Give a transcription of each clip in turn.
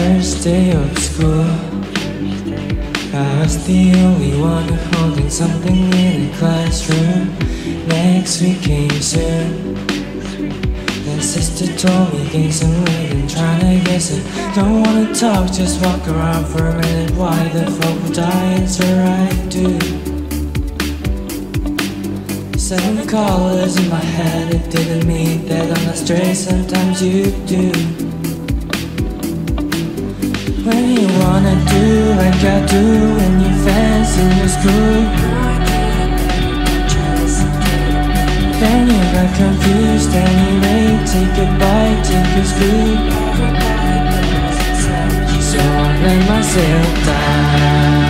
first day of school. I was the only one holding something in the classroom. Next week came soon. Then sister told me some weight and trying to guess it. Don't wanna talk, just walk around for a minute. Why the fuck would I answer I do? Seven colors in my head, it didn't mean that I'm not straight. Sometimes you do. When you wanna do like I do when you fancy your school. Then you got confused anyway. Take a bite, take a scoop So I let myself down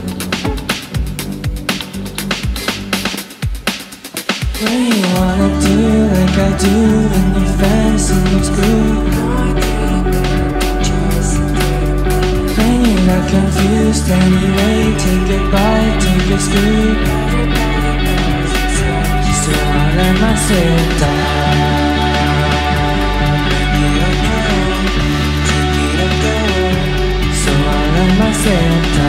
When you wanna do like I do And your fancy looks good. When you're not confused anyway Take a bite, take a So I let myself down So I let myself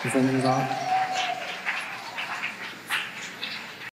你说的是